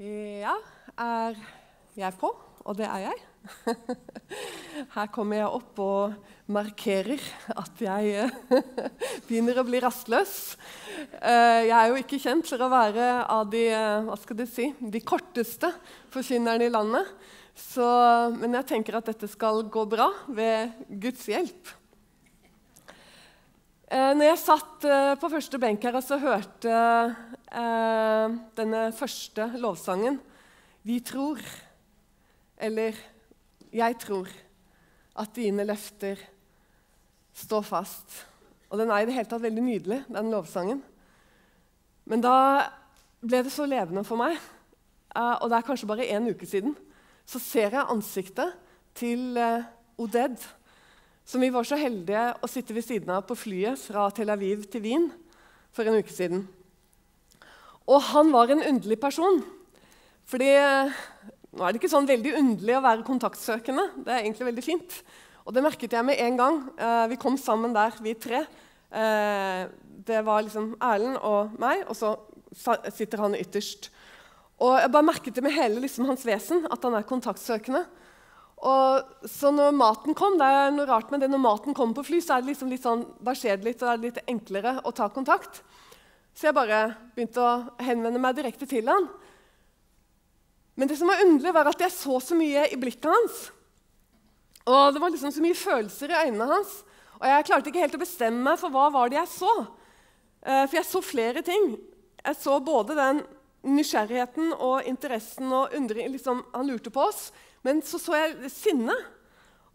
Ja, er jeg på? Og det er jeg. Her kommer jeg opp og markerer at jeg eh, begynner å bli rastløs. Eh, jeg er jo ikke kjent for å være av de, eh, hva skal si, de korteste forkynnerne i landet. Så, men jeg tenker at dette skal gå bra ved Guds hjelp. Når jeg satt på første benk her og så hørte denne første lovsangen, 'Vi tror', eller 'Jeg tror', at dine løfter står fast. Og den er i det hele tatt veldig nydelig, den lovsangen. Men da ble det så levende for meg, eh, og det er kanskje bare én uke siden, så ser jeg ansiktet til eh, Oded, som vi var så heldige å sitte ved siden av på flyet fra Tel Aviv til Wien for en uke siden. Og han var en underlig person. Fordi nå er det ikke sånn veldig underlig å være kontaktsøkende. Det er egentlig veldig fint. Og det merket jeg med en gang. Eh, vi kom sammen der, vi tre. Eh, det var liksom Erlend og meg, og så sitter han ytterst. Og jeg bare merket det med hele liksom, hans vesen at han er kontaktsøkende. Og så når maten kom, det er noe rart med det, når maten kommer på fly, så er det liksom litt sånn, da skjer det litt, og det er litt enklere å ta kontakt. Så jeg bare begynte å henvende meg direkte til han. Men det som var underlig, var at jeg så så mye i blikket hans. Og Det var liksom så mye følelser i øynene hans. Og jeg klarte ikke helt å bestemme meg for hva var det jeg så. Eh, for jeg så flere ting. Jeg så både den nysgjerrigheten og interessen og undring liksom, Han lurte på oss. Men så så jeg sinne.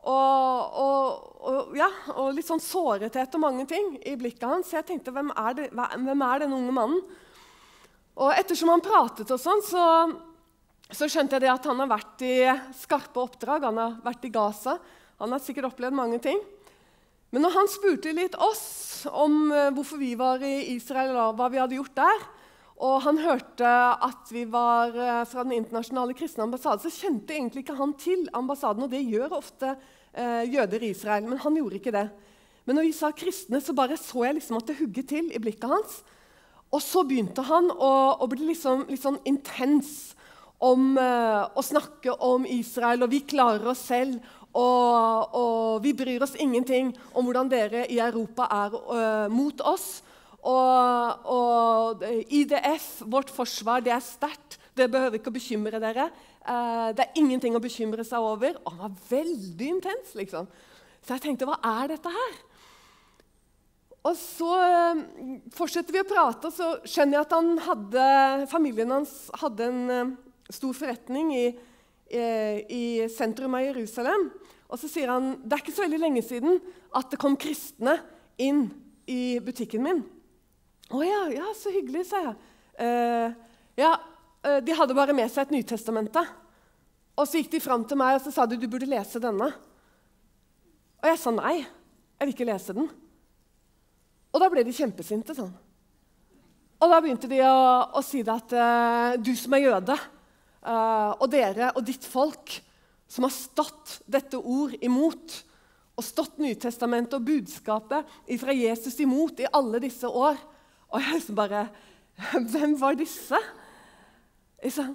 Og, og, og, ja, og, litt sånn sårethet og mange ting i blikket hans. Så jeg tenkte hvem er, det, hvem er den unge mannen? Og ettersom han pratet og sånn, så så skjønte jeg at han har vært i skarpe oppdrag. Han har vært i Gaza. Han har sikkert opplevd mange ting. Men når han spurte litt oss om eh, hvorfor vi var i Israel, og hva vi hadde gjort der, og han hørte at vi var eh, fra Den internasjonale kristne ambassade, så kjente egentlig ikke han til ambassaden. Og det gjør ofte eh, jøder i Israel, men han gjorde ikke det. Men når vi sa kristne, så bare så jeg liksom at det hugget til i blikket hans. Og så begynte han å, å bli liksom, litt sånn intens om eh, å snakke om Israel, og vi klarer oss selv. Og, og, vi bryr oss ingenting om hvordan dere i Europa er uh, mot oss. Og, og, IDF, vårt forsvar, det er sterkt. Det behøver ikke å bekymre dere. Uh, det er ingenting å bekymre seg over. Og han var veldig intens. liksom. Så jeg tenkte, hva er dette her? Og så fortsetter vi å prate, og så skjønner jeg at han hadde, familien hans hadde en stor forretning i, i, sentrum av Jerusalem. Og så sier han det er ikke så veldig lenge siden at det kom kristne inn i butikken min. 'Å ja, ja, så hyggelig', sa jeg. Eh, ja, uh, De hadde bare med seg et Nytestamente. Og så gikk de fram til meg og så sa de, du burde lese denne. Og jeg sa nei, jeg vil ikke lese den. Og da ble de kjempesinte. sånn. Og da begynte de å, å si det at uh, du som er jøde, uh, og dere og ditt folk som har stått dette ord imot, og stått Nytestamentet og budskapet fra Jesus imot i alle disse år. Og jeg liksom bare Hvem var disse? Sa,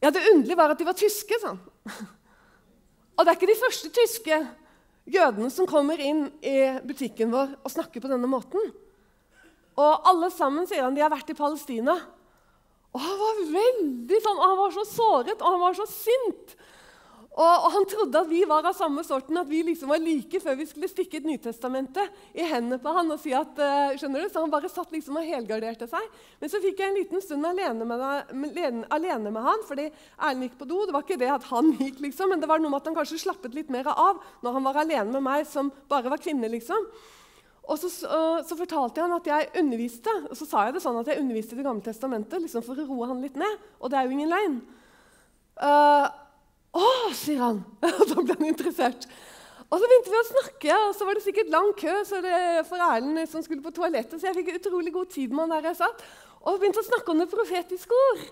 ja, Det underlige var at de var tyske. sånn. Og det er ikke de første tyske jødene som kommer inn i butikken vår og snakker på denne måten. Og alle sammen sier han de har vært i Palestina. Og han var veldig sånn, og han var så såret og han var så sint. Og, og, Han trodde at vi var av samme sorten, at vi liksom var like før vi skulle stikke et Nytestamentet i hendene på han og si at, uh, skjønner du? Så han bare satt liksom og helgarderte seg. Men så fikk jeg en liten stund alene med, alene, med han, fordi Erlend gikk på do. Det var ikke det at han gikk, liksom, men det var noe med at han kanskje slappet litt mer av når han var alene med meg som bare var kvinne. liksom. Og så, så, fortalte han at jeg underviste. Og så sa jeg det sånn at jeg underviste i Det gamle testamentet liksom for å roe han litt ned. Og det er jo ingen løgn. Uh, å, sier han. da ble han interessert. Og så begynte vi å snakke, og så var det sikkert lang kø så det for Erlend som skulle på toalettet. Så jeg fikk utrolig god tid med han der jeg satt. Og begynte å snakke om det profetiske ord.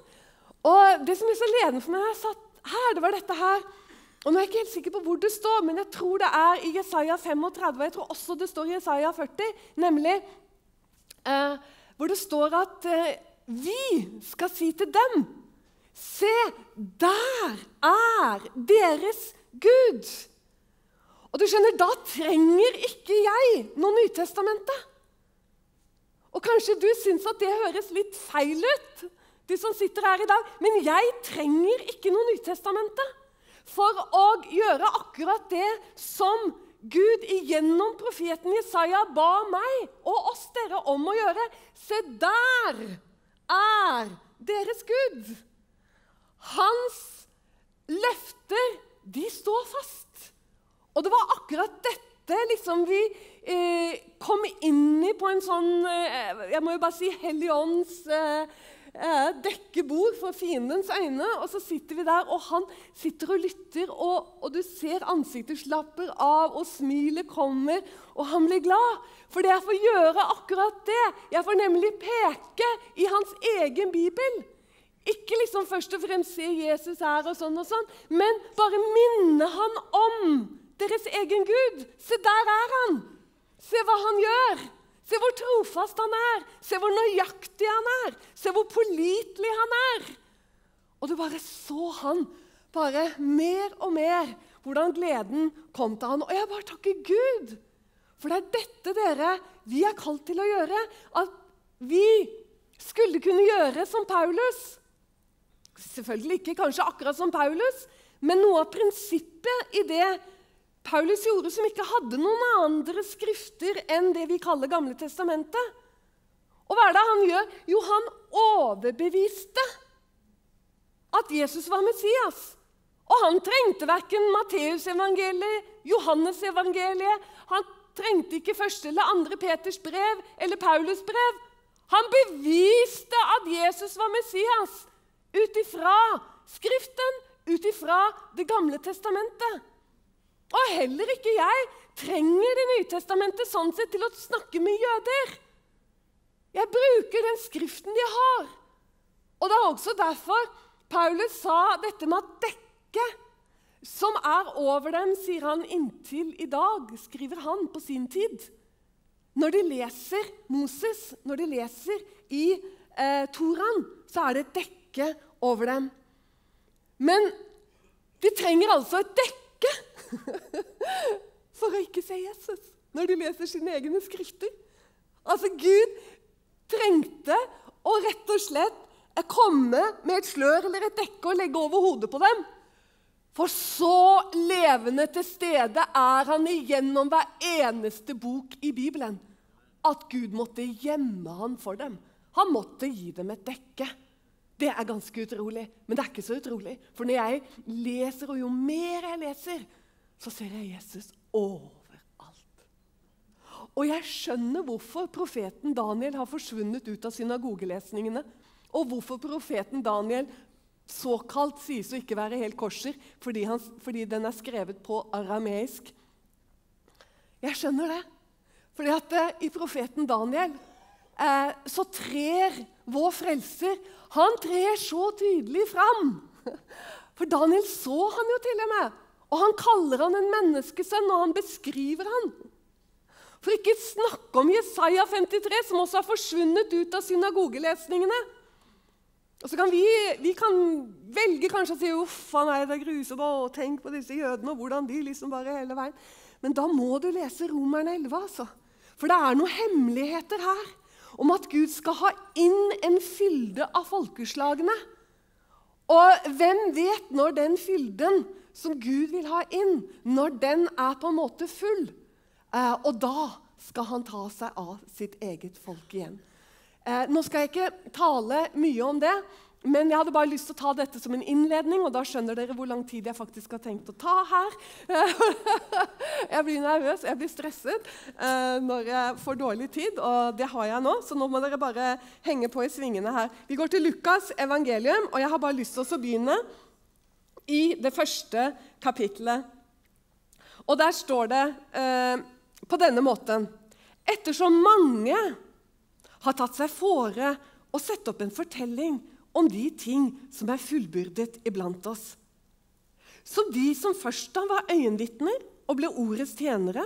Og det som er så ledende for meg, jeg satt her, det var dette her og nå er Jeg ikke helt sikker på hvor det står, men jeg tror det er i Jesaja 35. Og jeg tror også det står i Jesaja 40, nemlig eh, hvor det står at eh, vi skal si til dem Se, der er deres Gud! Og du skjønner, Da trenger ikke jeg noe Nytestamentet. Og kanskje du syns at det høres litt feil ut, du som sitter her i dag. Men jeg trenger ikke noe Nytestamentet for å gjøre akkurat det som Gud igjennom profeten Jesaja ba meg og oss dere om å gjøre. Se, der er deres Gud. Hans løfter, de står fast. Og det var akkurat dette liksom vi eh, kom inn i på en sånn eh, Jeg må jo bare si Hellig Ånds eh, eh, dekke bord for fiendens øyne. Og så sitter vi der, og han sitter og lytter, og, og du ser ansiktet slapper av, og smilet kommer, og han blir glad. For jeg får gjøre akkurat det. Jeg får nemlig peke i hans egen bibel. Ikke liksom først og fremst se Jesus her og sånn og sånn, men bare minne han om deres egen Gud. Se, der er han! Se hva han gjør! Se hvor trofast han er! Se hvor nøyaktig han er! Se hvor pålitelig han er! Og du bare så han bare mer og mer hvordan gleden kom til han. Og jeg bare takker Gud! For det er dette dere, vi er kalt til å gjøre. At vi skulle kunne gjøre som Paulus. Selvfølgelig ikke kanskje akkurat som Paulus, men noe av prinsippet i det Paulus gjorde, som ikke hadde noen andre skrifter enn det vi kaller Gamle testamentet. Og hva er det han gjør? Jo, han overbeviste at Jesus var Messias. Og han trengte verken Matteusevangeliet, Johannesevangeliet Han trengte ikke første eller andre Peters brev eller Paulus brev. Han beviste at Jesus var Messias ut ifra Skriften, ut ifra Det gamle testamentet. Og heller ikke jeg trenger Det nye testamentet sånn sett til å snakke med jøder. Jeg bruker den skriften de har. Og det er også derfor Paulus sa dette med at dekket som er over dem, sier han inntil i dag, skriver han på sin tid. Når de leser Moses, når de leser i eh, Toraen, så er det et dekke over dem. Men de trenger altså et dekke for å ikke se Jesus når de leser sine egne skrifter. Altså, Gud trengte å rett og slett komme med et slør eller et dekke og legge over hodet på dem. For så levende til stede er han igjennom hver eneste bok i Bibelen at Gud måtte gjemme han for dem. Han måtte gi dem et dekke. Det er ganske utrolig, men det er ikke så utrolig. For når jeg leser, og jo mer jeg leser, så ser jeg Jesus overalt. Og jeg skjønner hvorfor profeten Daniel har forsvunnet ut av synagogelesningene. Og hvorfor profeten Daniel såkalt sies å ikke være helt korser fordi, han, fordi den er skrevet på arameisk. Jeg skjønner det. Fordi at eh, i profeten Daniel eh, så trer vår frelser Han trer så tydelig fram. For Daniel så han jo til og med. Og han kaller han en menneskesønn, og han beskriver han. For ikke snakke om Jesaja 53, som også har forsvunnet ut av synagogelesningene. Og så kan vi, vi kan velge kanskje å si uff, er det grusomt, og tenk på disse jødene og hvordan de liksom bare hele veien. Men da må du lese Romerne 11, altså. For det er noen hemmeligheter her om at Gud skal ha inn en fylde av folkeslagene. Og hvem vet når den fylden som Gud vil ha inn, når den er på en måte full. Eh, og da skal han ta seg av sitt eget folk igjen. Eh, nå skal jeg ikke tale mye om det, men jeg hadde bare lyst til å ta dette som en innledning, og da skjønner dere hvor lang tid jeg faktisk har tenkt å ta her. Jeg blir nervøs, jeg blir stresset eh, når jeg får dårlig tid, og det har jeg nå, så nå må dere bare henge på i svingene her. Vi går til Lukas evangelium, og jeg har bare lyst til å begynne i det første kapittelet. Og der står det eh, på denne måten Ettersom mange har tatt seg fore å sette opp en fortelling om de ting som er fullbyrdet iblant oss. Så de som først da var øyenvitner og ble ordets tjenere,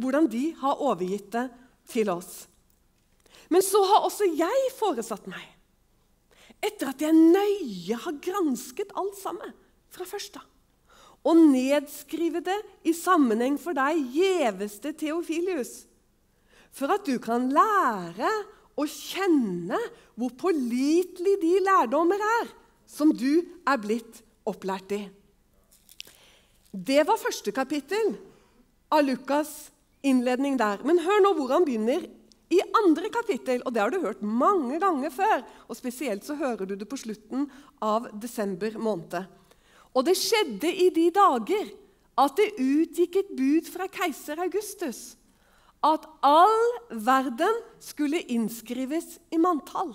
hvordan de har overgitt det til oss. Men så har også jeg foresatt meg etter at jeg nøye har gransket alt sammen fra først av, og nedskrive det i sammenheng for deg, gjeveste Theofilius, for at du kan lære å kjenne hvor pålitelig de lærdommer er som du er blitt opplært i. Det var første kapittel av Lukas' innledning der. Men hør nå hvor han begynner i andre kapittel, og det har du hørt mange ganger før. Og spesielt så hører du det på slutten av desember måned. Og det skjedde i de dager at det utgikk et bud fra keiser Augustus at all verden skulle innskrives i manntall.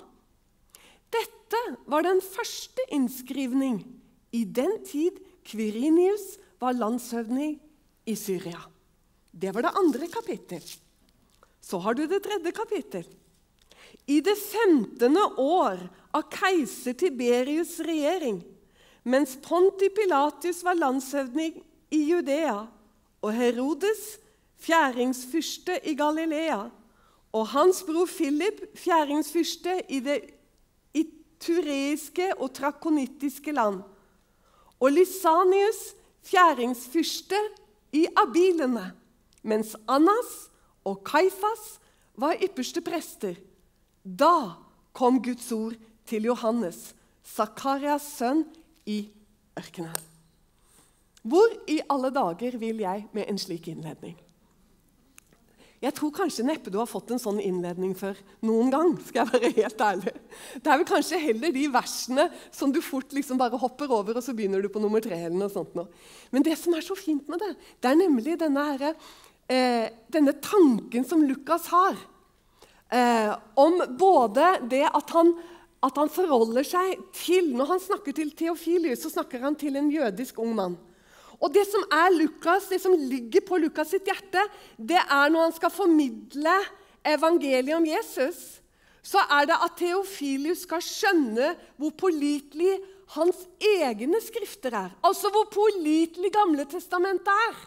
Dette var den første innskrivning i den tid Kvirinius var landshøvding i Syria. Det var det andre kapittel. Så har du det tredje kapittel. I det femtende år av keiser Tiberius' regjering, mens Ponti Pilatus var landshøvding i Judea, og Herodes fjæringsfyrste i Galilea, og hans bror Philip fjæringsfyrste i det tureiske og trakonittiske land, og Lysanius fjæringsfyrste i Abilene mens Annas og Kaifas var ypperste prester. Da kom Guds ord til Johannes, Sakarias sønn, i ørkenen. Hvor i alle dager vil jeg med en slik innledning? Jeg tror kanskje neppe du har fått en sånn innledning før noen gang. skal jeg være helt ærlig. Det er vel kanskje heller de versene som du fort liksom bare hopper over, og så begynner du på nummer tre. eller noe sånt. Nå. Men det som er så fint med det, det er nemlig denne her, eh, denne tanken som Lukas har eh, om både det at han, at han, forholder seg til Når han snakker til Theofilius, så snakker han til en jødisk ung mann. Og Det som er Lukas, det som ligger på Lukas sitt hjerte, det er når han skal formidle evangeliet om Jesus, så er det at Theofilius skal skjønne hvor pålitelig hans egne skrifter er. Altså hvor pålitelig Gamle testamentet er.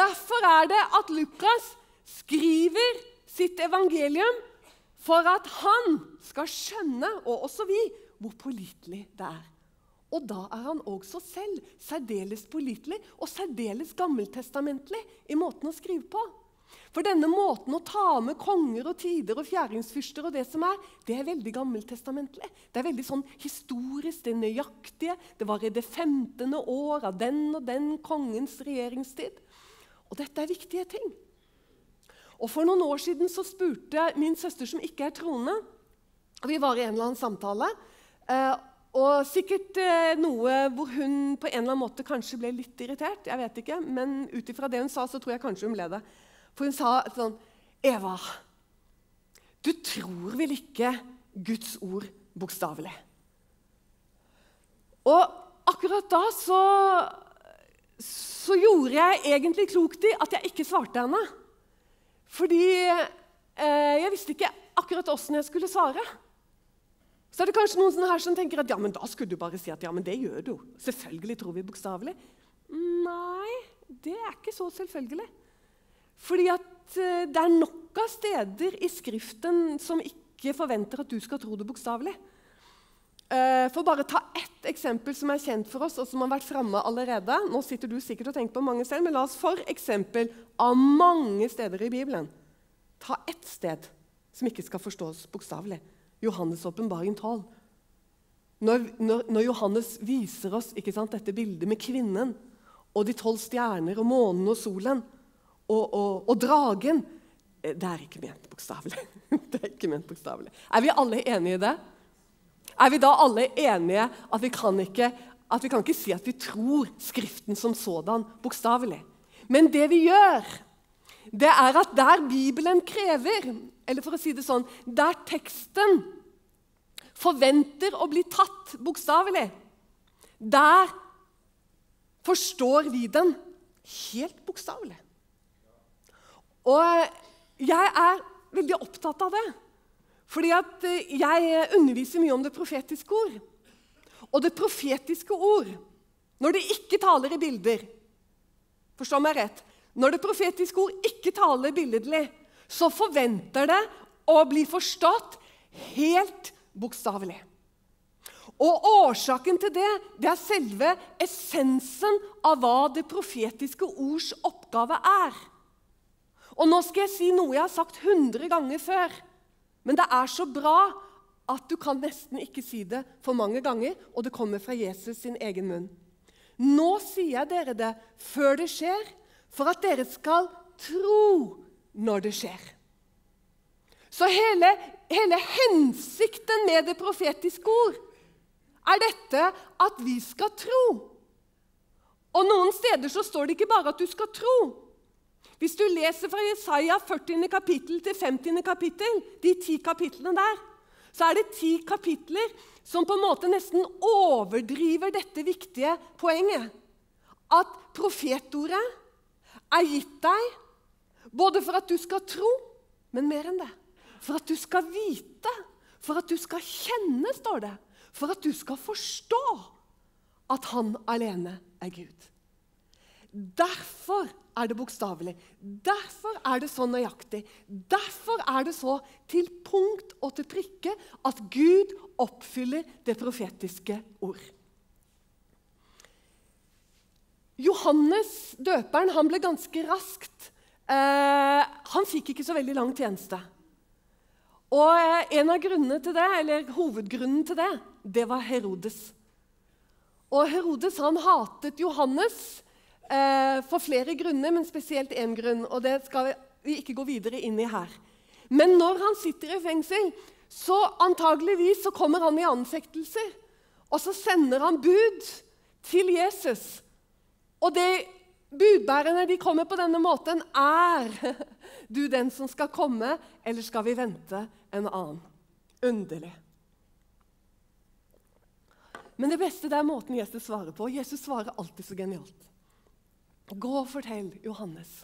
Derfor er det at Lukas skriver sitt evangelium for at han skal skjønne, og også vi, hvor pålitelig det er. Og da er han også selv særdeles pålitelig og særdeles gammeltestamentlig i måten å skrive på. For denne måten å ta med konger og tider og fjæringsfyrster og det som er, det er veldig gammeltestamentlig. Det er veldig sånn historisk, det nøyaktige. Det var i det 15. år av den og den kongens regjeringstid. Og dette er viktige ting. Og For noen år siden så spurte min søster, som ikke er troende Vi var i en eller annen samtale. Eh, og sikkert eh, noe hvor hun på en eller annen måte kanskje ble litt irritert. jeg vet ikke, Men ut ifra det hun sa, så tror jeg kanskje hun ble det. For hun sa sånn Eva, du tror vel ikke Guds ord bokstavelig? Og akkurat da så så gjorde jeg egentlig klokt i at jeg ikke svarte henne. Fordi eh, jeg visste ikke akkurat åssen jeg skulle svare. Så er det kanskje noen her som tenker at ja, men da skulle du bare si at ja, men det gjør du. Selvfølgelig tror vi bokstavelig. Nei, det er ikke så selvfølgelig. Fordi at eh, det er nok av steder i Skriften som ikke forventer at du skal tro det bokstavelig. Eh, for bare ta ett eksempel som er kjent for oss, og som har vært framme allerede. Nå sitter du sikkert og tenker på mange selv, men la oss for eksempel av mange steder i Bibelen ta ett sted som ikke skal forstås bokstavelig. Johannes' åpenbaring 12. Når, når, når, Johannes viser oss sant, dette bildet med kvinnen og de tolv stjerner og månen og solen og, og, og dragen eh, Det er ikke ment bokstavelig. det er ikke ment bokstavelig. Er vi alle enige i det? Er vi da alle enige at vi kan ikke, at vi kan ikke si at vi tror Skriften som sådan bokstavelig? Men det vi gjør, det er at der Bibelen krever, eller for å si det sånn Der teksten forventer å bli tatt bokstavelig, der forstår vi den helt bokstavelig. Og jeg er veldig opptatt av det. Fordi at eh, jeg underviser mye om det profetiske ord. Og det profetiske ord, når det ikke taler i bilder Forstå meg rett. Når det profetiske ord ikke taler billedlig, så forventer det å bli forstått helt bokstavelig. Og årsaken til det, det er selve essensen av hva det profetiske ords oppgave er. Og nå skal jeg si noe jeg har sagt 100 ganger før. Men det er så bra at du kan nesten ikke si det for mange ganger, og det kommer fra Jesus sin egen munn. Nå sier jeg dere det før det skjer, for at dere skal tro når det skjer. Så hele, hele hensikten med det profetiske ord er dette at vi skal tro. Og noen steder så står det ikke bare at du skal tro. Hvis du leser fra Jesaja 40. kapittel til 50. kapittel, de ti kapitlene der, så er det ti kapitler som på en måte nesten overdriver dette viktige poenget. At profetordet er gitt deg både for at du skal tro, men mer enn det. For at du skal vite, for at du skal kjenne, står det. For at du skal forstå at han alene er Gud. Derfor er det bokstavelig. Derfor er det så nøyaktig. Derfor er det så til punkt og til prikke at Gud oppfyller det profetiske ord. Johannes døperen han ble ganske raskt eh, Han fikk ikke så veldig lang tjeneste. Og eh, en av grunnene til det, eller hovedgrunnen til det, det var Herodes. Og Herodes han hatet Johannes eh, for flere grunner, men spesielt én grunn. Og det skal vi ikke gå videre inn i her. Men når han sitter i fengsel, så antageligvis så kommer han i anfektelser. Og så sender han bud til Jesus. Og det budbærerne de kommer på denne måten, er du den som skal komme, eller skal vi vente en annen? Underlig. Men det beste det er måten Jesus svarer på. Jesus svarer alltid så genialt. Gå og fortell Johannes.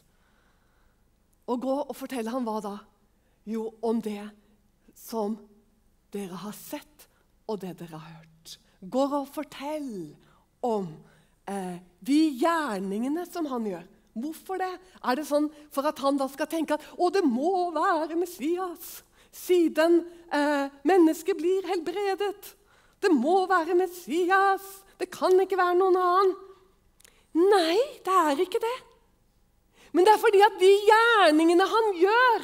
Og gå og fortell ham hva da? Jo, om det som dere har sett, og det dere har hørt. Gå og fortell om eh, de gjerningene som han gjør. Hvorfor det? Er det sånn for at han da skal tenke at å, det må være Messias, siden eh, mennesket blir helbredet? Det må være Messias. Det kan ikke være noen annen. Nei, det er ikke det. Men det er fordi at de gjerningene han gjør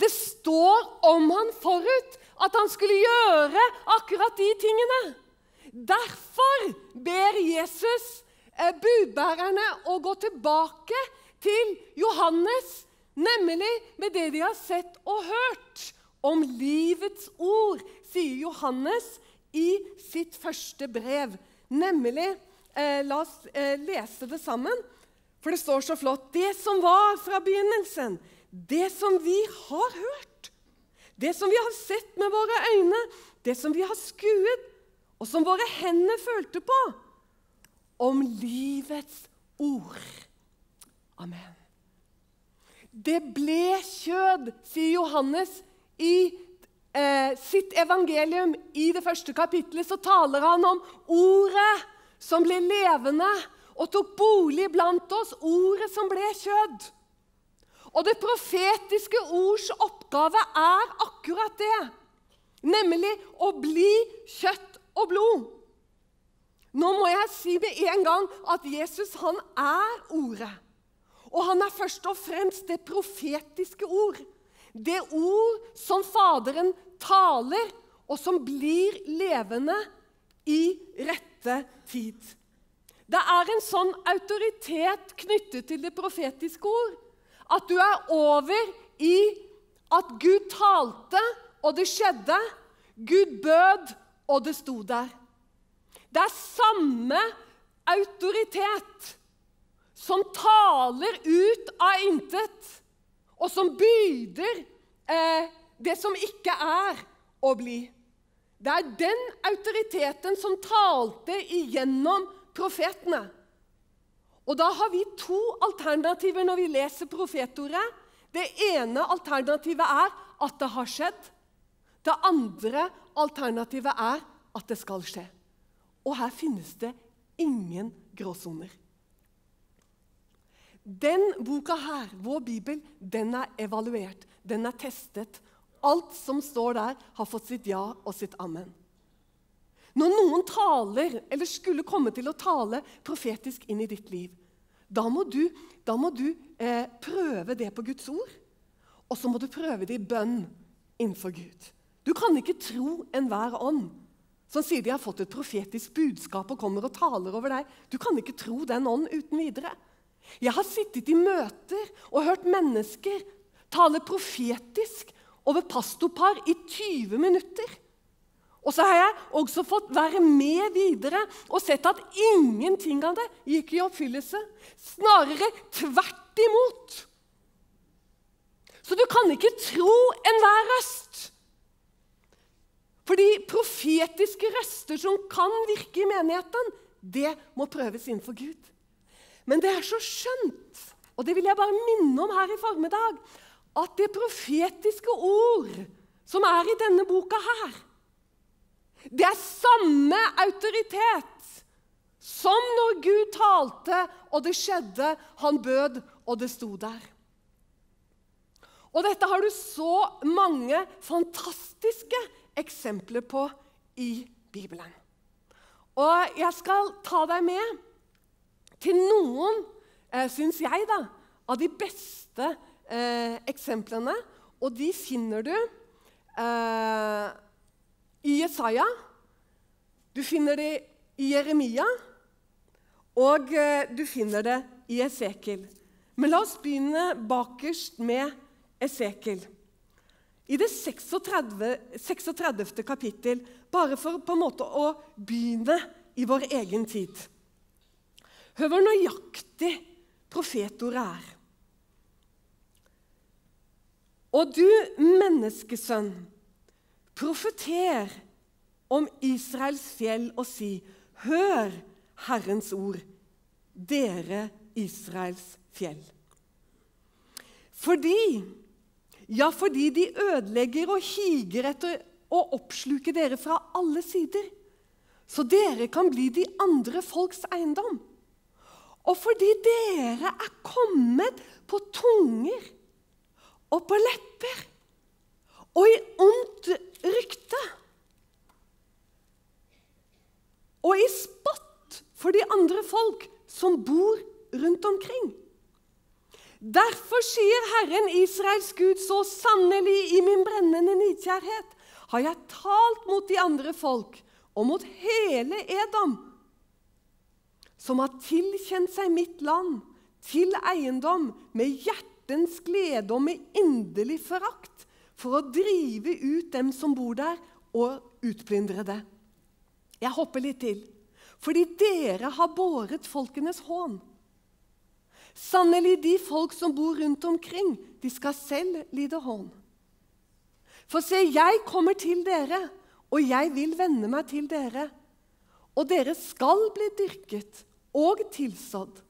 Det står om han forut at han skulle gjøre akkurat de tingene. Derfor ber Jesus eh, budbærerne å gå tilbake til Johannes, nemlig med det de har sett og hørt om livets ord, sier Johannes i sitt første brev, nemlig Eh, la oss eh, lese det sammen, for det står så flott. Det som var fra begynnelsen, det som vi har hørt, det som vi har sett med våre øyne, det som vi har skuet, og som våre hender følte på, om livets ord. Amen. Det ble kjød, sier Johannes i eh, sitt evangelium. I det første kapitlet så taler han om ordet som ble levende og tok bolig blant oss, ordet som ble kjød. Og det profetiske ords oppgave er akkurat det, nemlig å bli kjøtt og blod. Nå må jeg si med en gang at Jesus han er Ordet. Og han er først og fremst det profetiske ord. Det ord som Faderen taler, og som blir levende i rette tid. Det er en sånn autoritet knyttet til det profetiske ord at du er over i at Gud talte, og det skjedde. Gud bød, og det sto der. Det er samme autoritet som taler ut av intet, og som byder eh, det som ikke er, å bli. Det er den autoriteten som talte igjennom profetene. Og da har vi to alternativer når vi leser profetordet. Det ene alternativet er at det har skjedd. Det andre alternativet er at det skal skje. Og her finnes det ingen gråsoner. Den boka her, vår bibel, den er evaluert, den er testet, Alt som står der, har fått sitt ja og sitt amen. Når noen taler, eller skulle komme til å tale profetisk inn i ditt liv, da må du, da må du eh, prøve det på Guds ord. Og så må du prøve det i bønn innenfor Gud. Du kan ikke tro enhver ånd som sier de har fått et profetisk budskap og kommer og taler over deg. Du kan ikke tro den ånd uten videre. Jeg har sittet i møter og hørt mennesker tale profetisk over pastorpar i 20 minutter. Og så har jeg også fått være med videre og sett at ingenting av det gikk i oppfyllelse. Snarere tvert imot. Så du kan ikke tro enhver røst. Fordi profetiske røster som kan virke i menigheten, det må prøves innenfor Gud. Men det er så skjønt, og det vil jeg bare minne om her i formiddag, at det profetiske ord som er i denne boka her, det er samme autoritet som når Gud talte, og det skjedde, han bød, og det sto der. Og dette har du så mange fantastiske eksempler på i Bibelen. Og jeg skal ta deg med til noen, eh, syns jeg, da, av de beste eh, eksemplene. Og de finner du eh, i Jesaja. Du finner det i Jeremia, og eh, du finner det i Esekiel. Men la oss begynne bakerst med Esekiel. I det 36. 36. kapittel, bare for på en måte å begynne i vår egen tid. Hør hvor nøyaktig profetordet er. Og du, menneskesønn, profeter om Israels fjell og si:" Hør Herrens ord, dere Israels fjell. Fordi ja, fordi de ødelegger og higer etter å oppsluke dere fra alle sider, så dere kan bli de andre folks eiendom. Og fordi dere er kommet på tunger og på lepper og i ondt rykte og i spott for de andre folk som bor rundt omkring. Derfor sier Herren Israels Gud så sannelig i min brennende nidkjærhet har jeg talt mot de andre folk og mot hele Edom, som har tilkjent seg mitt land til eiendom med hjertens glede og med inderlig forakt, for å drive ut dem som bor der, og utplyndre det. Jeg hopper litt til. Fordi dere har båret folkenes hån. Sannelig, de folk som bor rundt omkring, de skal selv lide hånd. For se, jeg kommer til dere, og jeg vil vende meg til dere. Og dere skal bli dyrket og tilsådd.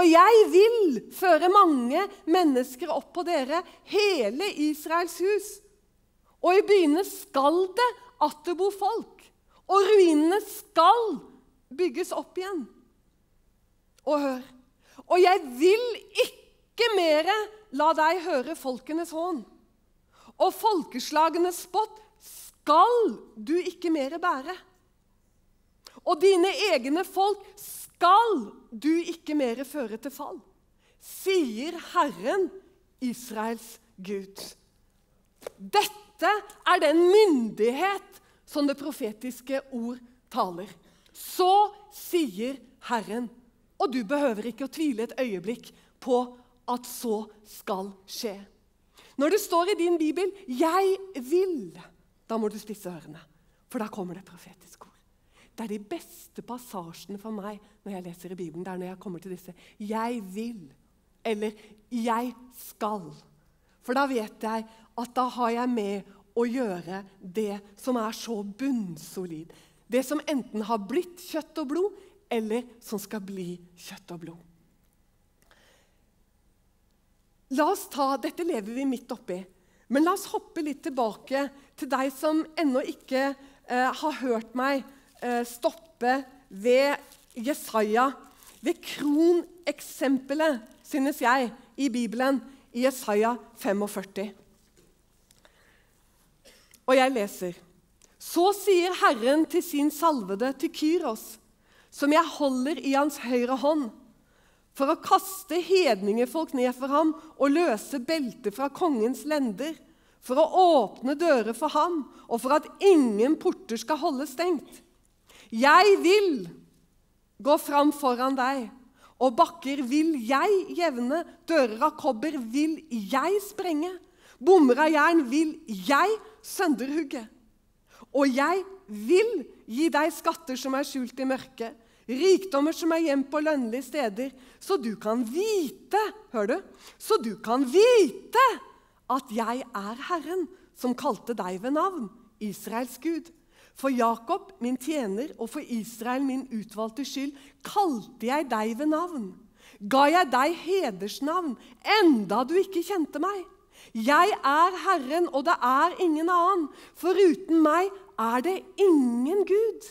Og jeg vil føre mange mennesker opp på dere, hele Israels hus. Og i byene skal det at det bor folk, og ruinene skal bygges opp igjen. Og hør og jeg vil ikke mere la deg høre folkenes hån. Og folkeslagenes spott skal du ikke mere bære. Og dine egne folk skal du ikke mere føre til fall, sier Herren, Israels Gud. Dette er den myndighet som det profetiske ord taler. Så sier Herren og du behøver ikke å tvile et øyeblikk på at så skal skje. Når det står i din bibel 'Jeg vil', da må du spisse ørene. For da kommer det profetisk ord. Det er de beste passasjene for meg når jeg leser i Bibelen. Det er når jeg kommer til disse 'jeg vil' eller 'jeg skal'. For da vet jeg at da har jeg med å gjøre det som er så bunnsolid. Det som enten har blitt kjøtt og blod, eller som skal bli kjøtt og blod. La oss ta, Dette lever vi midt oppi. Men la oss hoppe litt tilbake til deg som ennå ikke eh, har hørt meg eh, stoppe ved Jesaja, ved kroneksempelet, synes jeg, i Bibelen, i Jesaja 45. Og jeg leser. Så sier Herren til sin salvede, til Kyros, som jeg holder i hans høyre hånd, for å kaste hedningefolk ned for ham og løse beltet fra kongens lender, for å åpne dører for ham, og for at ingen porter skal holde stengt. Jeg vil gå fram foran deg, og bakker vil jeg jevne, dører av kobber vil jeg sprenge, bommer av jern vil jeg sønderhugge. Og jeg vil gi deg skatter som er skjult i mørket, rikdommer som er gjemt på lønnlige steder, så du kan vite Hør du? Så du kan vite at jeg er Herren, som kalte deg ved navn, Israels Gud. For Jakob, min tjener, og for Israel, min utvalgte skyld, kalte jeg deg ved navn. Ga jeg deg hedersnavn, enda du ikke kjente meg. Jeg er Herren, og det er ingen annen. Foruten meg er det ingen Gud.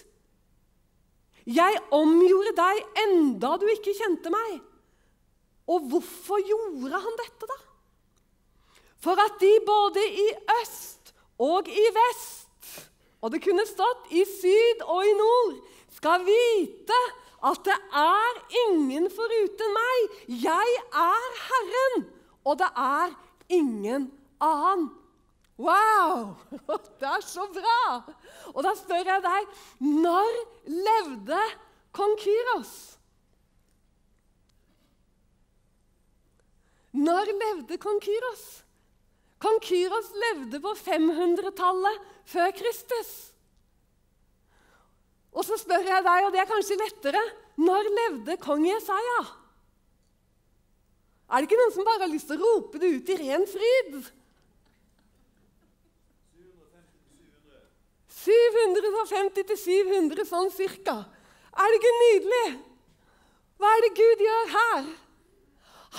Jeg omgjorde deg enda du ikke kjente meg. Og hvorfor gjorde han dette, da? For at de både i øst og i vest, og det kunne stått i syd og i nord, skal vite at det er ingen foruten meg. Jeg er Herren, og det er ingen annen. Wow! Det er så bra! Og da spør jeg deg når levde kong Kyros? Når levde kong Kyros? Kong Kyros levde på 500-tallet før Kristus. Og så spør jeg deg, og det er kanskje lettere når levde kong Jesaja? Er det ikke noen som bare har lyst til å rope det ut i ren fryd? 750-700, sånn cirka. Er det ikke nydelig? Hva er det Gud gjør her?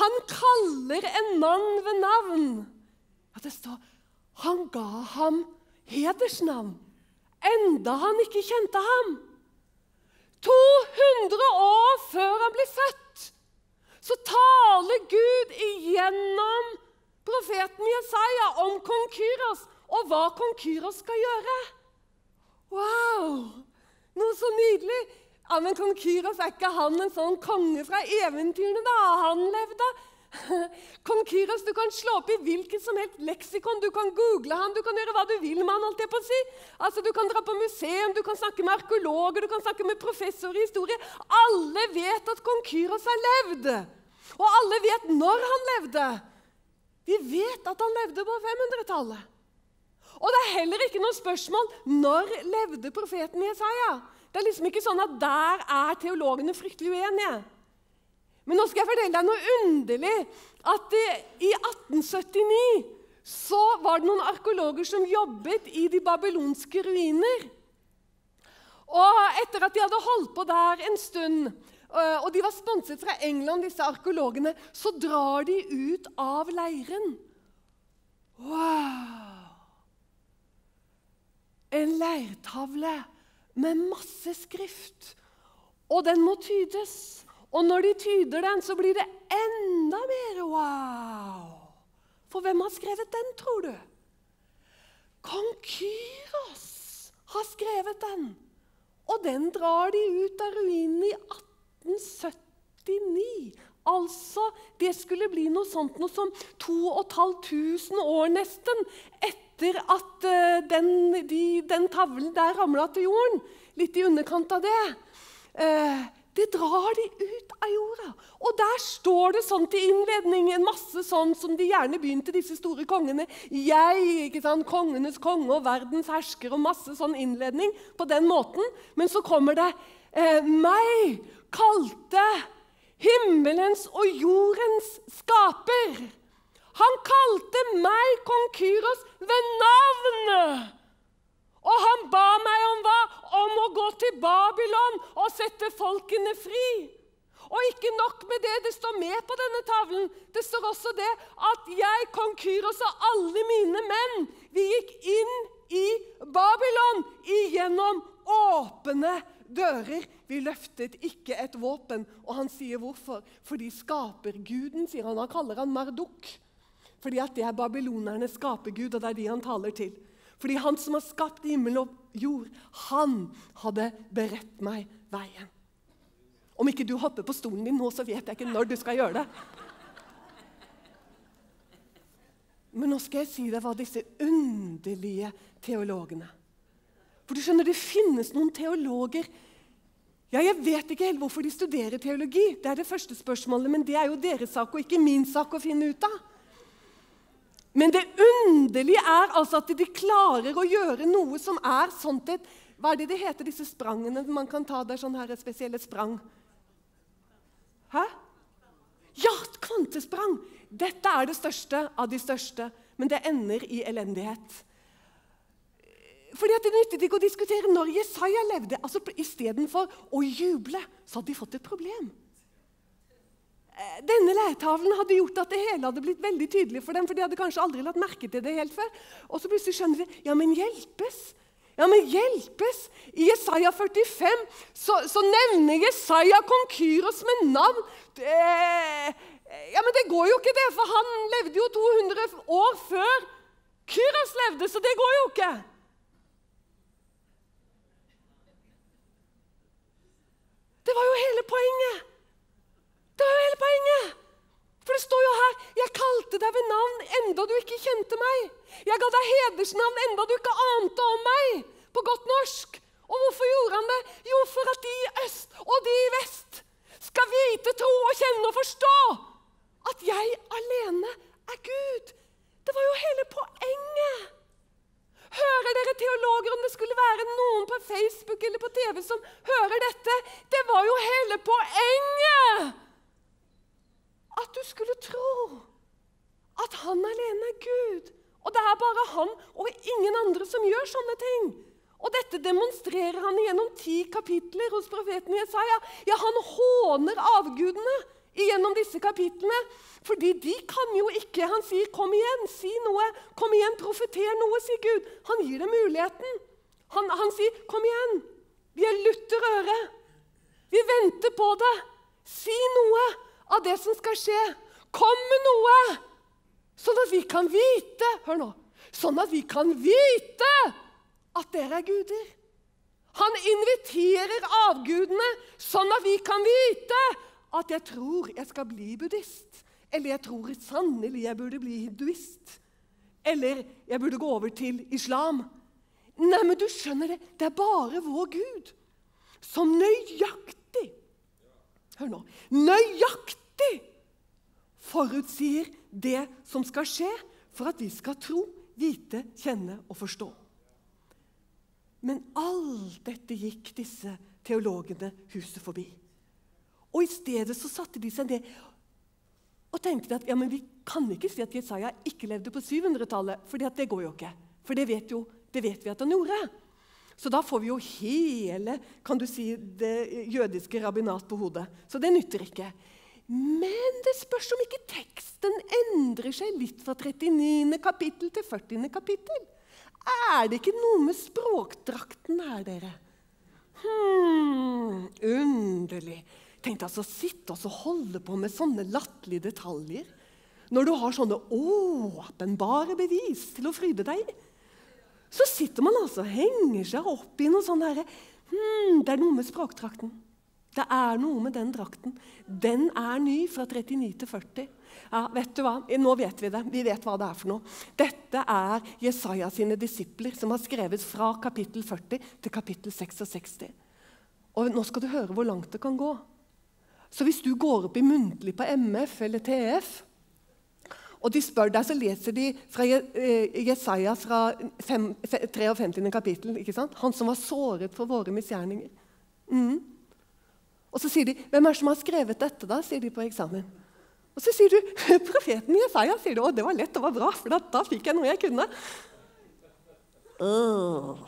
Han kaller en mann ved navn. Ja, det står han ga ham hedersnavn, enda han ikke kjente ham. 200 år før han ble født, så taler Gud igjennom profeten Jesaja om kong Kyros og hva kong Kyros skal gjøre. Wow! Noe så nydelig! Ja, Men kong Kyros, er ikke han en sånn konge fra eventyrene, da? Han levde. Kong Kyros, du kan slå opp i hvilket som helst leksikon. Du kan google han, du kan gjøre hva du vil med han, holdt jeg på å si. Altså, Du kan dra på museum, du kan snakke med arkeologer, du kan snakke med professor i historie. Alle vet at kong Kyros har levd. Og alle vet når han levde. Vi vet at han levde på 500-tallet. Og det er heller ikke noe spørsmål når levde profeten Jesaja. Det er liksom ikke sånn at der er teologene fryktelig uenige. Men nå skal jeg fortelle deg noe underlig. At I 1879 så var det noen arkeologer som jobbet i de babylonske ruiner. Og etter at de hadde holdt på der en stund, og de var sponset fra England, disse arkeologene, så drar de ut av leiren. Wow! en leirtavle med masse skrift. Og den må tydes. Og når de tyder den, så blir det enda mer wow. For hvem har skrevet den, tror du? Kong Kyros har skrevet den. Og den drar de ut av ruinen i 1879. Altså, det skulle bli noe sånt noe som 2500 år nesten etter at uh, den, de, den, tavlen der ramla til jorden, litt i underkant av det uh, Det drar de ut av jorda. Og der står det sånn til innledning, en masse sånn som de gjerne begynte, disse store kongene. Jeg, ikke sant, kongenes konge og verdens hersker, og masse sånn innledning på den måten. Men så kommer det eh, Meg kalte himmelens og jordens skaper. Han kalte meg, kong Kyros, ved navn. Og han ba meg om hva? Om å gå til Babylon og sette folkene fri. Og ikke nok med det, det står med på denne tavlen. Det står også det at jeg, kong Kyros og alle mine menn, vi gikk inn i Babylon igjennom åpne dører. Vi løftet ikke et våpen. Og han sier hvorfor. Fordi skaperguden, sier han. Han kaller han Marduk. Fordi at det er babylonernes skapergud, og det er de han taler til. Fordi han som har skapt himmel og jord, han hadde beredt meg veien. Om ikke du hopper på stolen din nå, så vet jeg ikke når du skal gjøre det. Men nå skal jeg si deg hva disse underlige teologene For du skjønner, det finnes noen teologer ja, Jeg vet ikke helt hvorfor de studerer teologi, det er det første spørsmålet, men det er jo deres sak og ikke min sak å finne ut av. Men det underlige er altså at de klarer å gjøre noe som er sånt et Hva er det det heter, disse sprangene man kan ta? der sånne sånn her spesielle sprang. Hæ? Ja, kvantesprang! Dette er det største av de største, men det ender i elendighet. Fordi at Det nyttet ikke å diskutere når Jesaja levde. altså Istedenfor å juble, så hadde de fått et problem. Eh, denne leirtavlen hadde gjort at det hele hadde blitt veldig tydelig for dem. for de hadde kanskje aldri lagt merke til det helt før. Og så plutselig skjønner de ja, men hjelpes. Ja, men hjelpes! I Jesaja 45 så, så nevner Jesaja kong Kyros med navn. Eh, ja, Men det går jo ikke, det, for han levde jo 200 år før Kyros levde, så det går jo ikke. Det var jo hele poenget. Det var jo hele poenget! For det står jo her 'Jeg kalte deg ved navn enda du ikke kjente meg'. 'Jeg ga deg hedersnavn enda du ikke ante om meg', på godt norsk. Og hvorfor gjorde han det? Jo, for at de i øst og de i vest skal vite, tro og kjenne og forstå at jeg alene er Gud. Det var jo hele poenget. Hører dere teologer om det skulle være noen på Facebook eller på TV som hører dette? Det var jo hele poenget! at du skulle tro at han alene er Gud. Og det er bare han og ingen andre som gjør sånne ting. Og dette demonstrerer han gjennom ti kapitler hos profeten Jesaja. Ja, han håner avgudene gjennom disse kapitlene. Fordi de kan jo ikke Han sier 'kom igjen, si noe'. 'Kom igjen, profeter noe', sier Gud. Han gir dem muligheten. Han, han sier 'kom igjen'. Vi er lutter øre. Vi venter på det. Si noe av det som skal skje. Kom med noe, sånn at vi kan vite Hør nå. Sånn at vi kan vite at dere er guder. Han inviterer avgudene sånn at vi kan vite at jeg tror jeg skal bli buddhist. Eller jeg tror sannelig jeg burde bli hinduist. Eller jeg burde gå over til islam. Nei, men du skjønner det, det er bare vår Gud som nøyaktig Hør nå. Nøyaktig forutsier det som skal skje, for at vi skal tro, vite, kjenne og forstå. Men alt dette gikk disse teologene huset forbi. Og I stedet så satte de seg ned og tenkte at ja, men vi kan ikke si at Jesaja ikke levde på 700-tallet, for det går jo ikke. For det vet, jo, det vet vi at han gjorde. Så da får vi jo hele kan du si, det jødiske rabbinat på hodet. Så det nytter ikke. Men det spørs om ikke teksten endrer seg litt fra 39. kapittel til 40. kapittel. Er det ikke noe med språkdrakten her, dere? Hmm, underlig. Tenk deg altså å sitte og holde på med sånne latterlige detaljer når du har sånne åpenbare bevis til å fryde deg i. Så sitter man altså og henger seg opp i noe sånn herre hmm, Det er noe med språktrakten. Det er noe med den drakten. Den er ny fra 39 til 40. Ja, vet du hva? Nå vet vi det. Vi vet hva det er for noe. Dette er Jesaja sine disipler som har skrevet fra kapittel 40 til kapittel 66. Og nå skal du høre hvor langt det kan gå. Så hvis du går opp i muntlig på MF eller TF og de spør deg, så leser de fra eh, Jesaja fra 53. kapittel. ikke sant? Han som var såret for våre misgjerninger. Mm. Og så sier de 'Hvem er det som har skrevet dette?' da, sier de på eksamen. Og så sier du 'Profeten Jesaja'. sier du, 'Å, det var lett og var bra, for da, fikk jeg noe jeg kunne'. Åh,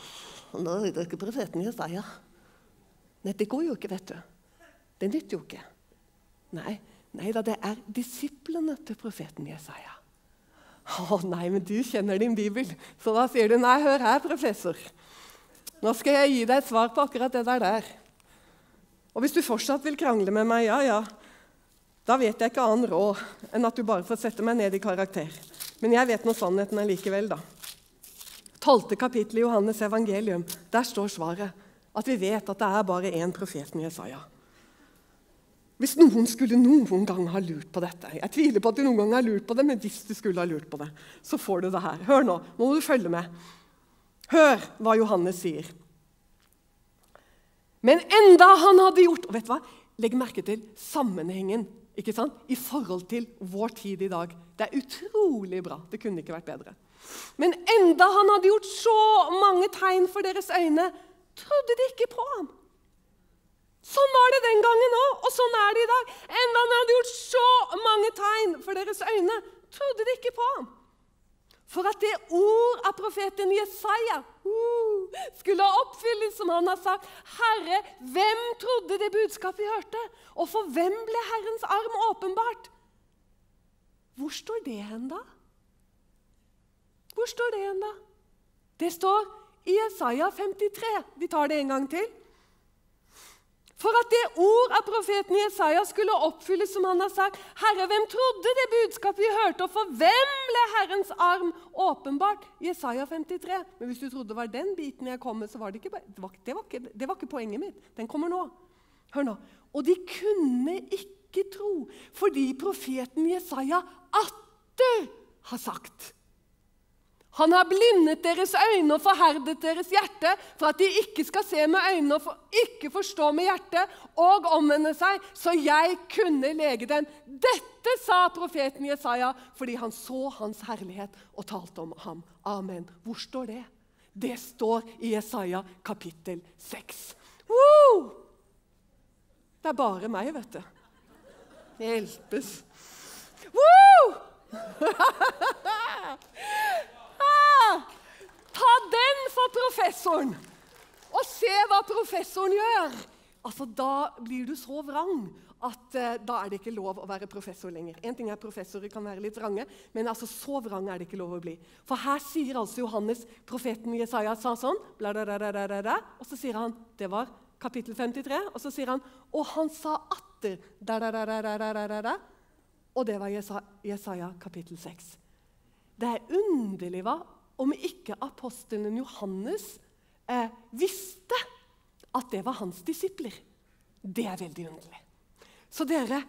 nå er det ikke profeten Jesaja. Nei, det går jo ikke, vet du. Det nytter jo ikke. Nei, Nei da, det er disiplene til profeten Jesaja. Å nei, men du kjenner din bibel. Så da sier du nei, hør her, professor. Nå skal jeg gi deg et svar på akkurat det der. der. Og hvis du fortsatt vil krangle med meg, ja, ja, da vet jeg ikke annen råd enn at du bare får sette meg ned i karakter. Men jeg vet nå sannheten allikevel, da. 12. kapittel i Johannes evangelium. Der står svaret. At vi vet at det er bare én profeten Jesaja. Hvis noen skulle noen gang ha lurt på dette Jeg tviler på at du noen gang har lurt på det, men hvis du skulle ha lurt på det, så får du det her. Hør nå. Nå må du følge med. Hør hva Johannes sier. Men enda han hadde gjort og vet du hva? Legg merke til sammenhengen ikke sant? i forhold til vår tid i dag. Det er utrolig bra. Det kunne ikke vært bedre. Men enda han hadde gjort så mange tegn for deres øyne, trodde de ikke på ham. Sånn var det den gangen òg, og sånn er det i dag. Enda han hadde gjort så mange tegn for deres øyne, trodde de ikke på ham. For at det ord av profeten Jesaja uh, skulle oppfylles, som han har sagt. Herre, hvem trodde det budskapet vi hørte? Og for hvem ble Herrens arm åpenbart? Hvor står det hen, da? Hvor står det hen, da? Det står i Jesaja 53. Vi tar det en gang til. For at det ord av profeten Jesaja skulle oppfylles, som han har sagt. Herre, hvem trodde det budskapet vi hørte, og for hvem ble Herrens arm åpenbart? Jesaja 53. Men hvis du trodde det var den biten jeg kom med, så var det ikke, det var, det var ikke, det var ikke poenget mitt. Den kommer nå. Hør nå. Og de kunne ikke tro, fordi profeten Jesaja atter har sagt han har blindet deres øyne og forherdet deres hjerte, for at de ikke skal se med øynene og for ikke forstå med hjertet og omvende seg, så jeg kunne lege dem. Dette sa profeten Jesaja fordi han så hans herlighet og talte om ham. Amen. Hvor står det? Det står i Jesaja kapittel 6. Woo! Det er bare meg, vet du. Hjelpes. Woo! Ta den for professoren! Og se hva professoren gjør! Altså, Da blir du så vrang at eh, da er det ikke lov å være professor lenger. En ting er Professorer kan være litt vrange, men altså så vrang er det ikke lov å bli. For her sier altså Johannes, profeten Jesaja, sa sånn, bla, bla, bla, og så sier han Det var kapittel 53. Og så sier han Og han sa atter Og det var Jesaja kapittel 6. Det er underlig hva om ikke apostelen Johannes eh, visste at det var hans disipler. Det er veldig underlig. Så dere,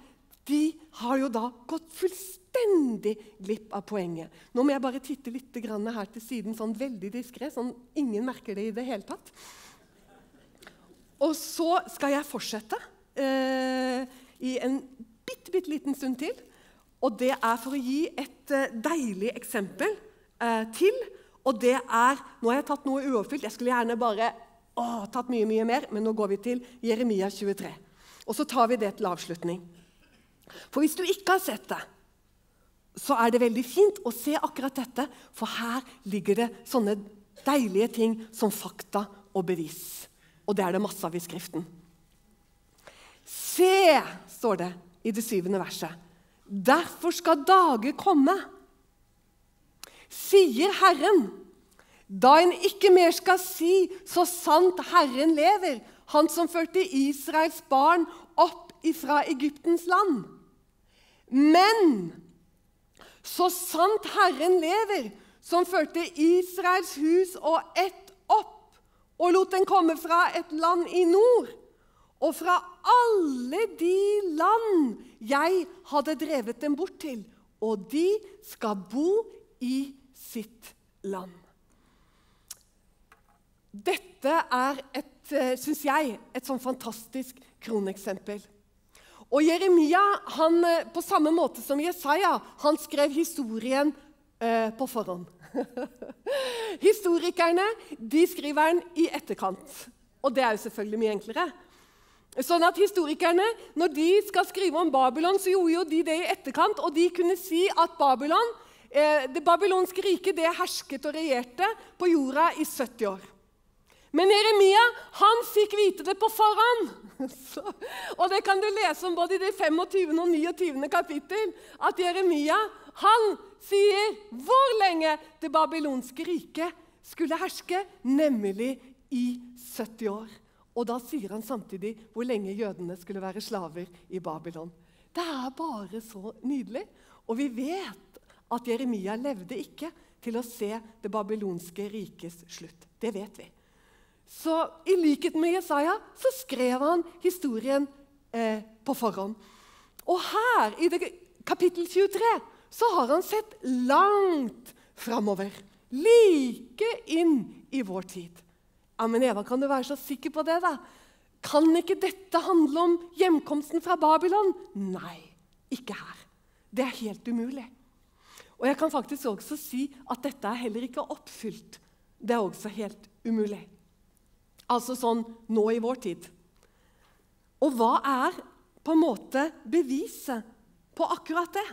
de har jo da gått fullstendig glipp av poenget. Nå må jeg bare titte litt her til siden, sånn veldig diskré, sånn ingen merker det i det hele tatt. Og så skal jeg fortsette eh, i en bitte, bitte liten stund til. Og det er for å gi et eh, deilig eksempel eh, til og det er Nå har jeg tatt noe uoppfylt. Jeg skulle gjerne bare å, tatt mye mye mer, men nå går vi til Jeremia 23. Og så tar vi det til avslutning. For hvis du ikke har sett det, så er det veldig fint å se akkurat dette, for her ligger det sånne deilige ting som fakta og bevis. Og det er det masse av i Skriften. Se, står det i det syvende verset. Derfor skal dager komme sier Herren, da en ikke mer skal si 'så sant Herren lever', han som førte Israels barn opp ifra Egyptens land. Men så sant Herren lever, som førte Israels hus og ett opp, og lot den komme fra et land i nord, og fra alle de land jeg hadde drevet dem bort til, og de skal bo i sitt land. Dette er, eh, synes jeg, et sånn fantastisk kroneksempel. Og Jeremia, han, eh, på samme måte som Jesaja, han skrev historien eh, på forhånd. Historikerne de skriver den i etterkant. Og det er jo selvfølgelig mye enklere. Sånn at Historikerne når de skal skrive om Babylon, så gjorde jo de det i etterkant. Og de kunne si at Babylon det babylonske riket det hersket og regjerte på jorda i 70 år. Men Jeremia han fikk vite det på forhånd. Så, og det kan du lese om både i det 25. og 29. kapittel. At Jeremia han sier hvor lenge det babylonske riket skulle herske, nemlig i 70 år. Og da sier han samtidig hvor lenge jødene skulle være slaver i Babylon. Det er bare så nydelig. Og vi vet at Jeremia levde ikke til å se det babylonske rikes slutt. Det vet vi. Så i likhet med Jesaja så skrev han historien eh, på forhånd. Og her, i det, kapittel 23, så har han sett langt framover. Like inn i vår tid. Ja, Men Eva, kan du være så sikker på det, da? Kan ikke dette handle om hjemkomsten fra Babylon? Nei, ikke her. Det er helt umulig. Og jeg kan faktisk også si at dette er heller ikke oppfylt. Det er også helt umulig. Altså sånn nå i vår tid. Og hva er på en måte beviset på akkurat det?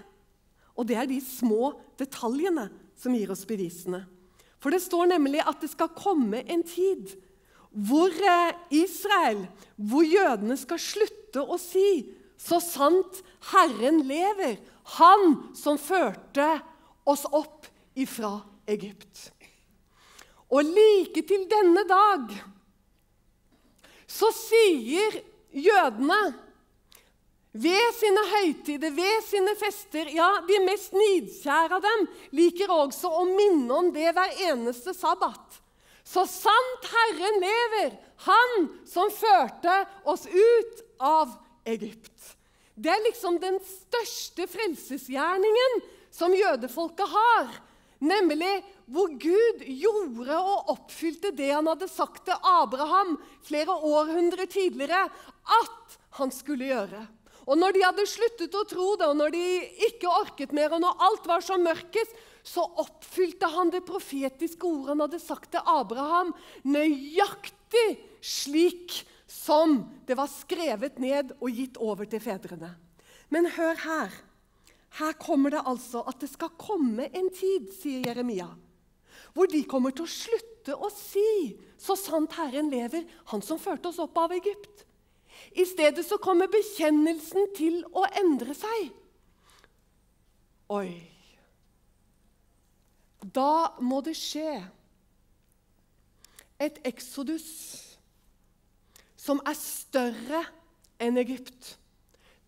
Og det er de små detaljene som gir oss bevisene. For det står nemlig at det skal komme en tid hvor eh, Israel, hvor jødene skal slutte å si 'Så sant Herren lever', Han som førte oss opp ifra Egypt. Og like til denne dag så sier jødene ved sine høytider, ved sine fester Ja, de mest nidkjære av dem liker også å minne om det hver eneste sabbat. Så sant Herren lever, Han som førte oss ut av Egypt. Det er liksom den største frelsesgjerningen som jødefolket har. Nemlig hvor Gud gjorde og oppfylte det han hadde sagt til Abraham flere århundrer tidligere at han skulle gjøre. Og når de hadde sluttet å tro det, og når de ikke orket mer, og når alt var som mørkest, så oppfylte han det profetiske ordet han hadde sagt til Abraham, nøyaktig slik som det var skrevet ned og gitt over til fedrene. Men hør her. Her kommer det altså at det skal komme en tid, sier Jeremia, hvor de kommer til å slutte å si 'Så sant Herren lever, Han som førte oss opp av Egypt'. I stedet så kommer bekjennelsen til å endre seg. Oi Da må det skje et eksodus som er større enn Egypt.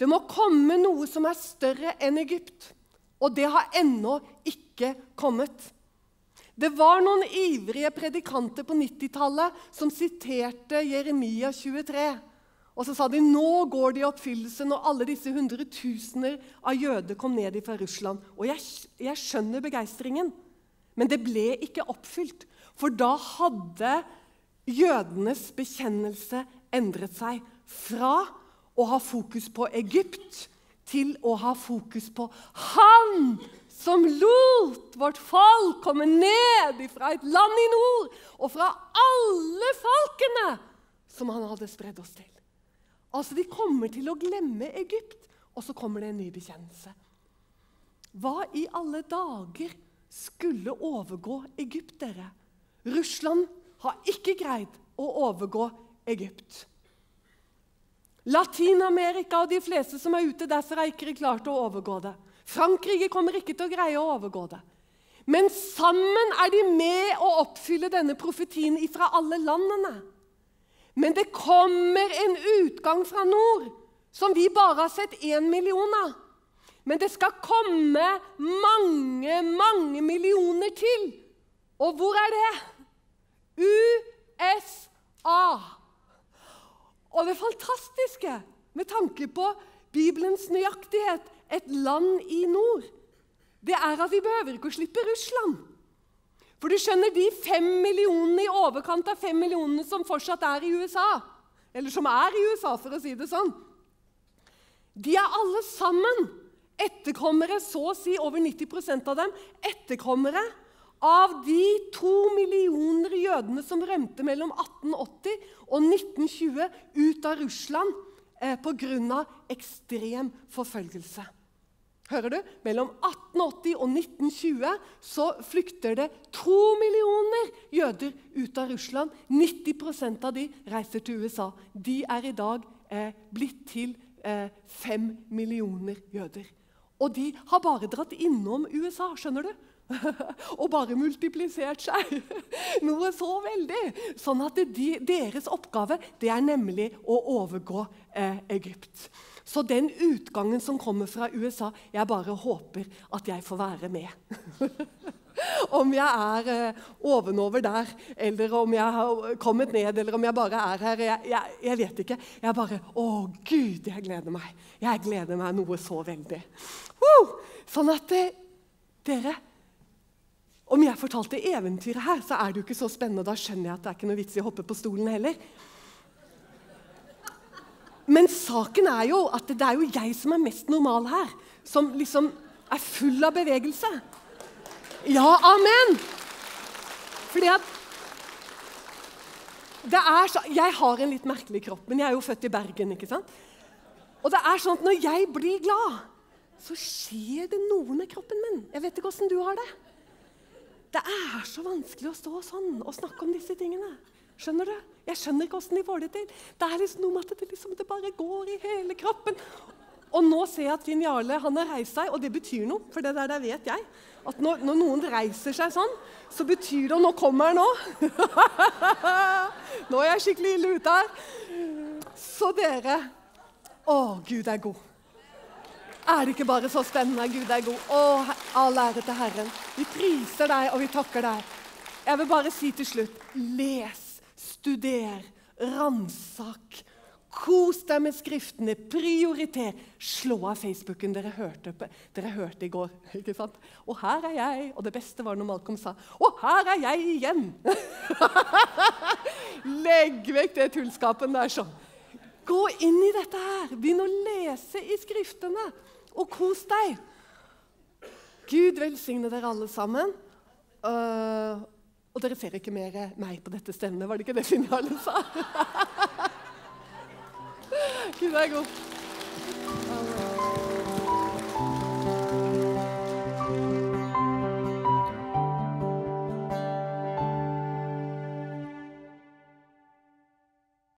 Det må komme noe som er større enn Egypt. Og det har ennå ikke kommet. Det var noen ivrige predikanter på 90-tallet som siterte Jeremia 23. Og så sa de nå går det i oppfyllelse når alle disse hundretusener av jøder kom ned fra Russland. Og jeg, jeg skjønner begeistringen, men det ble ikke oppfylt. For da hadde jødenes bekjennelse endret seg fra å ha fokus på Egypt til å ha fokus på Han som lot vårt folk komme ned fra et land i nord og fra alle folkene som han hadde spredd oss til. Altså, De kommer til å glemme Egypt, og så kommer det en ny bekjennelse. Hva i alle dager skulle overgå Egypt, dere? Russland har ikke greid å overgå Egypt. Latin-Amerika og de fleste som er ute derfra, har ikke klart å overgå det. Frankrike kommer ikke til å greie å overgå det. Men sammen er de med å oppfylle denne profetien fra alle landene. Men det kommer en utgang fra nord som vi bare har sett én million av. Men det skal komme mange, mange millioner til. Og hvor er det? USA. Og det fantastiske med tanke på Bibelens nøyaktighet, et land i nord, det er at vi behøver ikke å slippe Russland. For du skjønner, de fem millionene i overkant av fem millionene som fortsatt er i USA, eller som er i USA, for å si det sånn, de er alle sammen etterkommere, så å si over 90% av dem, etterkommere av de to millioner jødene som rømte mellom 1880 og 1920 ut av Russland eh, pga. ekstrem forfølgelse. Hører du? Mellom 1880 og 1920 så flykter det to millioner jøder ut av Russland. 90% av de reiser til USA. De er i dag eh, blitt til eh, fem millioner jøder. Og de har bare dratt innom USA, skjønner du? og bare multiplisert seg. Noe så veldig. Sånn at de, deres oppgave det er nemlig å overgå eh, Egypt. Så den utgangen som kommer fra USA Jeg bare håper at jeg får være med. om jeg er eh, ovenover der, eller om jeg har kommet ned, eller om jeg bare er her. Jeg, jeg, jeg vet ikke. Jeg bare Å, Gud, jeg gleder meg. Jeg gleder meg noe så veldig. Woo! Sånn at eh, dere Om jeg fortalte eventyret her, så er det jo ikke så spennende. Da skjønner jeg at det er ikke noe vits i å hoppe på stolen heller. Men saken er jo at det er jo jeg som er mest normal her. Som liksom er full av bevegelse. Ja, amen! Fordi at så, Jeg har en litt merkelig kropp, men jeg er jo født i Bergen. ikke sant? Og det er sånn at når jeg blir glad, så skjer det noe med kroppen min. Jeg vet ikke åssen du har det. Det er så vanskelig å stå sånn og snakke om disse tingene. Skjønner du? Jeg skjønner ikke åssen de får det til. Det er liksom noe med at det, liksom, det bare går i hele kroppen. Og nå ser jeg at Finn Jarle han har reist seg, og det betyr noe. For det der, der vet jeg. At når, når, noen reiser seg sånn, så betyr det Og nå kommer han nå! nå er jeg skikkelig ille ute her. Så dere Å, Gud er god. Er det ikke bare så spennende? Gud er god. Å, all ære til Herren. Vi priser deg, og vi takker deg. Jeg vil bare si til slutt les, studer, ransak Kos deg med Skriftene. Prioriter. Slå av Facebooken. Dere hørte, dere hørte i går. ikke sant? Og her er jeg. Og det beste var når Malcolm sa Og her er jeg igjen! Legg vekk det tullskapen der sånn. Gå inn i dette her. Begynn å lese i Skriftene. Og kos deg. Gud velsigne dere alle sammen. Uh, og dere ser ikke mer meg på dette stevnet, var det ikke det signalet sa? Gud er god.